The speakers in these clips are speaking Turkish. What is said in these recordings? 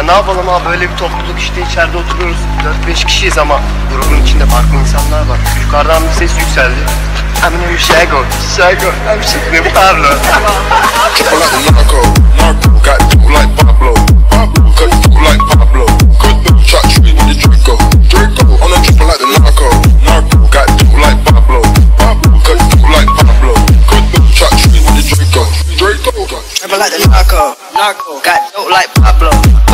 Ya ne yapalım abi böyle bir topluluk işte içeride oturuyoruz. 4-5 kişiyiz ama grubun içinde farklı insanlar var. Yukarıdan bir ses yükseldi. Eminem Shago, Shago, I'm Shitlim Pablo. Like the narco, narco. Got dope like Pablo,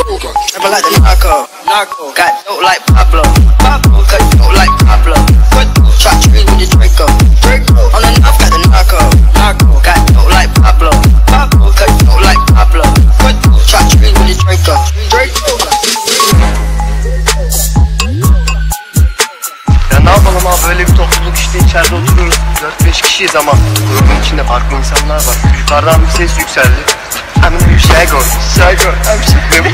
Triple like the narco, narco. Got dope like Pablo, Pablo. Cut dope like Pablo. Shot straight with the Draco, Draco. On the knob got the narco, narco. Got dope like Pablo, Pablo. Cut dope like Pablo. Shot straight with the Draco, Draco. Ya ne yapalım abi böyle bir topluluk işte içeride oturuyoruz 4-5 kişiyiz ama grubun içinde farklı insanlar var Yukarıdan bir ses yükseldi Eminem Shago, Shago, I'm Pablo